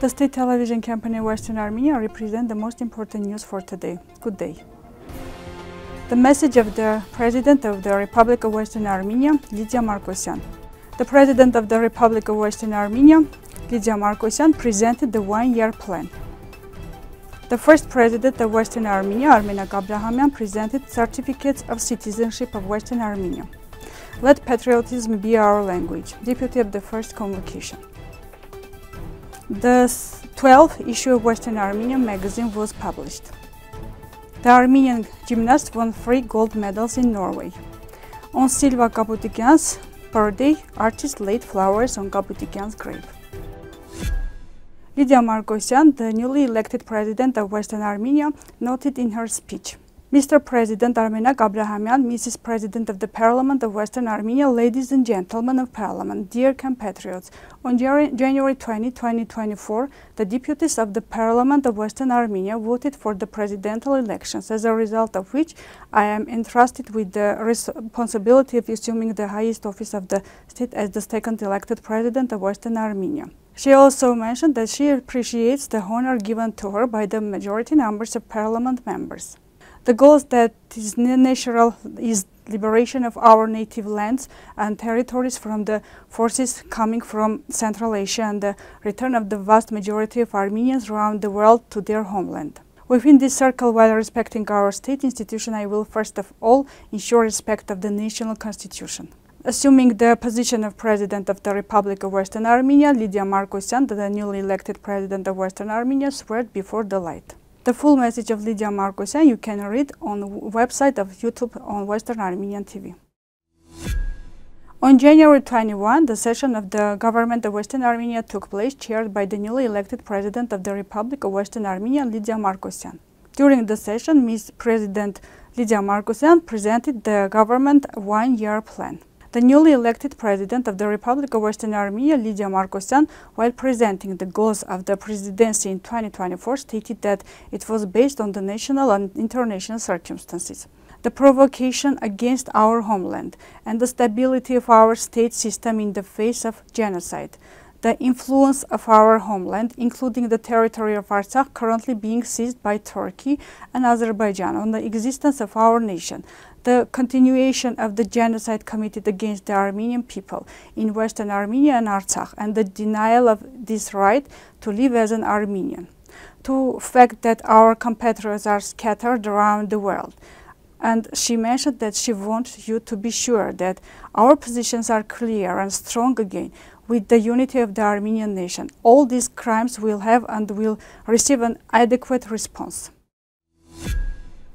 The state television company Western Armenia represent the most important news for today. Good day. The message of the President of the Republic of Western Armenia, Lydia Markosyan. The President of the Republic of Western Armenia, Lydia Markosyan, presented the one-year plan. The first President of Western Armenia, Armenak Abrahamyan, presented certificates of citizenship of Western Armenia. Let patriotism be our language. Deputy of the first convocation. The 12th issue of Western Armenian magazine was published. The Armenian gymnast won three gold medals in Norway. On Silva Kaputikyan's birthday, artists laid flowers on Kaputikyan's grave. Lydia Markosyan, the newly elected president of Western Armenia, noted in her speech. Mr. President Armenak Abrahamyan, Mrs. President of the Parliament of Western Armenia, ladies and gentlemen of Parliament, dear compatriots, on January 20, 2024, the deputies of the Parliament of Western Armenia voted for the presidential elections, as a result of which I am entrusted with the responsibility of assuming the highest office of the state as the second elected president of Western Armenia. She also mentioned that she appreciates the honor given to her by the majority numbers of parliament members. The goals that is natural is liberation of our native lands and territories from the forces coming from Central Asia and the return of the vast majority of Armenians around the world to their homeland. Within this circle, while respecting our state institution, I will first of all ensure respect of the national constitution. Assuming the position of President of the Republic of Western Armenia, Lydia Markosyan, the newly elected President of Western Armenia, swear before the light. The full message of Lydia Markosyan you can read on the website of YouTube on Western Armenian TV. On January 21, the session of the government of Western Armenia took place, chaired by the newly elected President of the Republic of Western Armenia, Lydia Markosyan. During the session, Ms. President Lydia Markosyan presented the government one-year plan. The newly elected president of the Republic of Western Armenia, Lydia Markosyan, while presenting the goals of the presidency in 2024, stated that it was based on the national and international circumstances. The provocation against our homeland and the stability of our state system in the face of genocide, the influence of our homeland, including the territory of Artsakh currently being seized by Turkey and Azerbaijan on the existence of our nation, the continuation of the genocide committed against the Armenian people in Western Armenia and Artsakh, and the denial of this right to live as an Armenian. To fact that our compatriots are scattered around the world. And she mentioned that she wants you to be sure that our positions are clear and strong again with the unity of the Armenian nation. All these crimes will have and will receive an adequate response.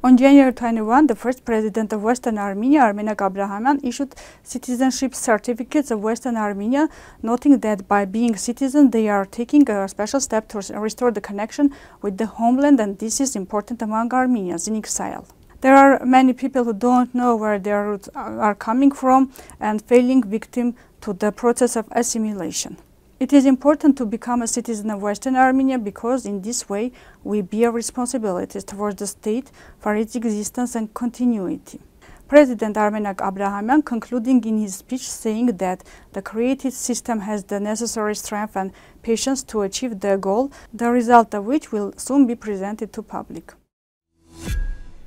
On January 21, the first president of Western Armenia, Armenak Abrahamyan, issued citizenship certificates of Western Armenia, noting that by being citizens, they are taking a special step to restore the connection with the homeland, and this is important among Armenians in exile. There are many people who don't know where their roots are coming from and falling victim to the process of assimilation. It is important to become a citizen of Western Armenia because in this way we bear responsibilities towards the state for its existence and continuity. President Armenak Abrahamyan concluding in his speech saying that the created system has the necessary strength and patience to achieve the goal, the result of which will soon be presented to public.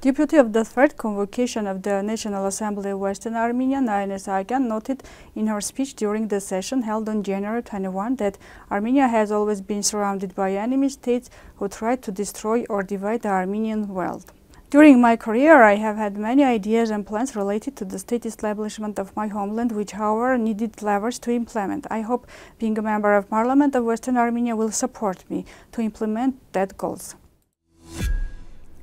Deputy of the third convocation of the National Assembly of Western Armenia, Narine Sahakyan, noted in her speech during the session held on January 21 that Armenia has always been surrounded by enemy states who tried to destroy or divide the Armenian world. During my career, I have had many ideas and plans related to the state establishment of my homeland, which, however, needed levers to implement. I hope being a member of Parliament of Western Armenia will support me to implement that goals.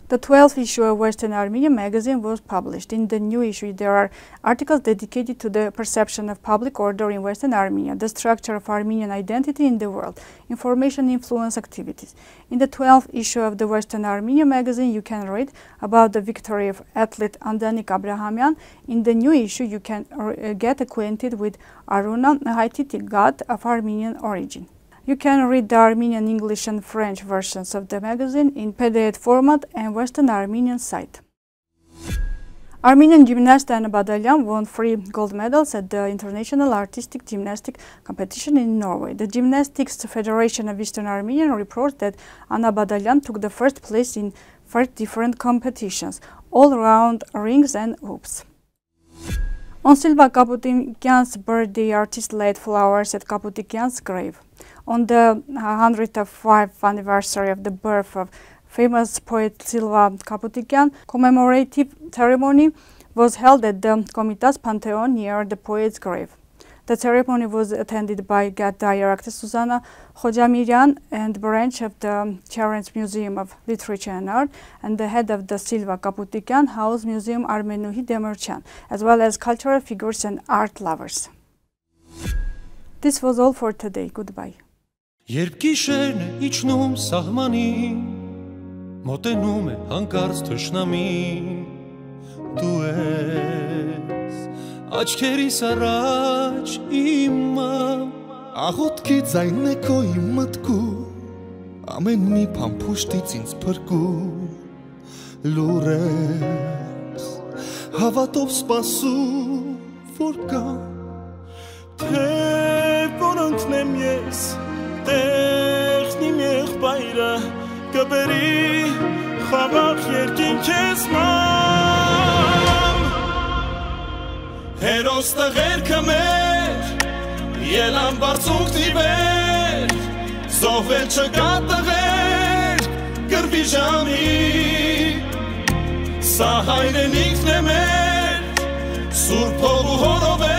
The 12th issue of Western Armenia magazine was published. In the new issue, there are articles dedicated to the perception of public order in Western Armenia, the structure of Armenian identity in the world, information influence activities. In the 12th issue of the Western Armenia magazine, you can read about the victory of athlete Andanik Abrahamyan. In the new issue, you can uh, get acquainted with Aruna Haititi, god of Armenian origin. You can read the Armenian, English and French versions of the magazine in PDF format and Western Armenian site. Armenian gymnast Anna Badalyan won three gold medals at the International Artistic Gymnastic Competition in Norway. The Gymnastics Federation of Eastern Armenia reports that Anna Badalyan took the first place in five different competitions, all around rings and hoops. On Silva Kaputikyan's birthday, artists laid flowers at Kaputikyan's grave. On the 105th anniversary of the birth of famous poet Silva Kaputikyan commemorative ceremony was held at the Komitas Pantheon near the poet's grave. The ceremony was attended by GAT director Susanna Khojamirian and branch of the Children's Museum of Literature and Art and the head of the Silva Kaputikian House Museum Armenuhi Demirchan, as well as cultural figures and art lovers. This was all for today. Goodbye. Երբ գիշերն է իջնում սահմանին մոտենում է հանկարծ թշնամին դու ես աչքերիս առաջ իմը աղոտքի ձայնն է քո իմ մտքում ամեն մի փամփուշտից ինձ փրկում լուր ես հավատով սպասում որ կա թե որոնքն եմ ես տեղն իմ եղբայրը կբերի խաղաղ երկինք ես ման հերոս տղերքը մեր ելան բարձունք տիվեր զոհվել չկա տղեր կրվի ժամի սա հայրենիքն է մեր սուրբ հող ու հորով է